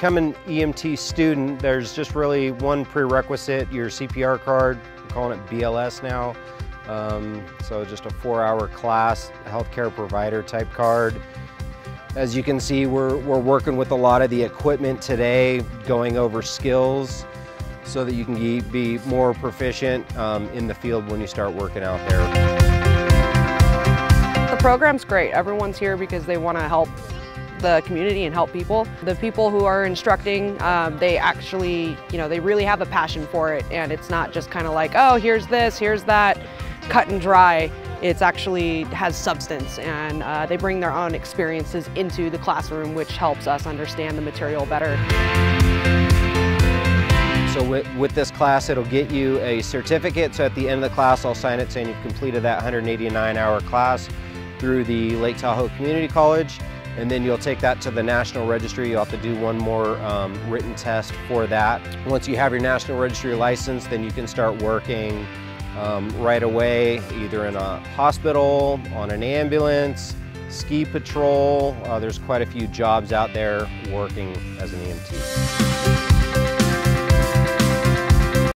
become an EMT student, there's just really one prerequisite, your CPR card. We're calling it BLS now. Um, so just a four hour class, healthcare provider type card. As you can see, we're, we're working with a lot of the equipment today, going over skills so that you can be, more proficient um, in the field when you start working out there. The program's great. Everyone's here because they want to help the community and help people. The people who are instructing, um, they actually, you know, they really have a passion for it and it's not just kind of like, oh, here's this, here's that, cut and dry. It's actually has substance and uh, they bring their own experiences into the classroom which helps us understand the material better. So with, with, this class, it'll get you a certificate. So at the end of the class, I'll sign it saying you've completed that 189 hour class through the Lake Tahoe Community College and then you'll take that to the National Registry. You'll have to do one more um, written test for that. Once you have your National Registry license, then you can start working um, right away, either in a hospital, on an ambulance, ski patrol. Uh, there's quite a few jobs out there working as an EMT.